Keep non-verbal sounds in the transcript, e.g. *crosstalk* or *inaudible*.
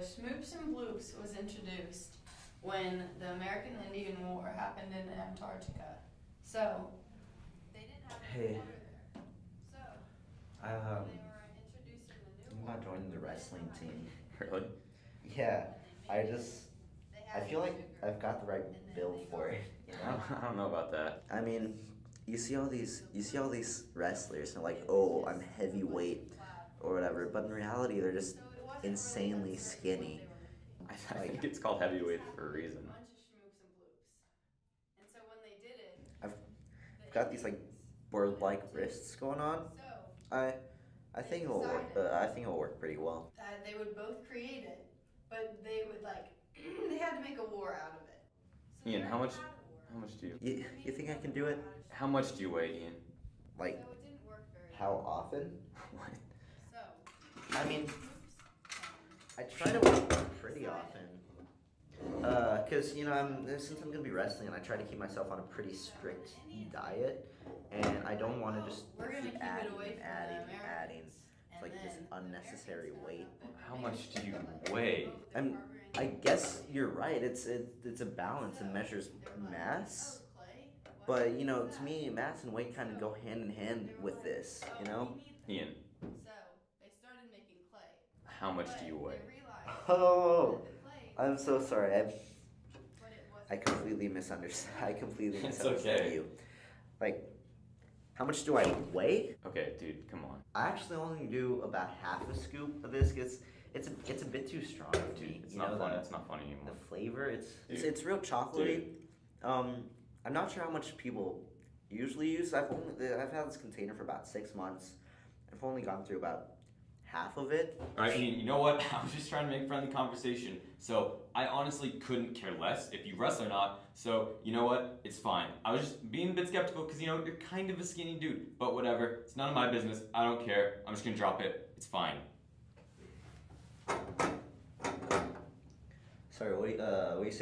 Schmoops and Bloops was introduced when the American Indian War happened in Antarctica. So they didn't have any Hey. water there. So Um, they were introducing the new I'm not water, joining the they wrestling realized team. *laughs* Really? Yeah, I just I feel like I've got the right and build for it. You I *laughs* know? don't, I don't know about that. I mean, you see all these you see all these wrestlers and they're like, oh, I'm heavyweight or whatever, but in reality they're just So it wasn't really insanely skinny. they were making. I, I Like- think it's called heavyweight for a reason. bunch of schmoops and bloops. And so when they did it, I've got these, like, bird-like wrists going on. I I think it'll work. Uh, I think it'll work pretty well. that they would both create it, but they would like *clears throat* they had to make a war out of it. So Ian, how much- had a war. How much do you? You, you think I can do it? How much do you weigh, Ian? Like so it didn't work very how often? *laughs* What? So I mean, oops. I try to work pretty often. Uh, cause you know I'm since I'm gonna be wrestling, and I try to keep myself on a pretty strict diet, and I don't want to just We're gonna keep keep it adding away and from adding and adding. And like this unnecessary weight. How much do you weigh? I'm- I guess you're right. It's it, it's a balance and measures mass, "Oh, clay? What but you know to me mass and weight kind of go hand in hand with this. "Oh, You know. need Ian, So they started making clay. How much do you weigh? *laughs* Oh, that the clay, I'm so sorry. I but I completely misunderstood. I completely It's misunderstood okay. you. Like, how much do I weigh? Okay, dude, come on. I actually only do about half a scoop of this. It's it's a, it's a bit too strong for Dude, me. it's you not know funny. the, It's not funny anymore. the flavor. It's it's, Dude. it's real chocolatey. Um, I'm not sure how much people usually use. I've only I've had this container for about six months. I've only gone through about half of it. All right, Ian, you know what? *laughs* I was just trying to make friendly conversation. So I honestly couldn't care less if you wrestle or not. So you know what? It's fine. I was just being a bit skeptical because you know you're kind of a skinny dude. But whatever. It's none of my business. I don't care. I'm just gonna drop it. It's fine. Sorry, what do you, uh what do you say?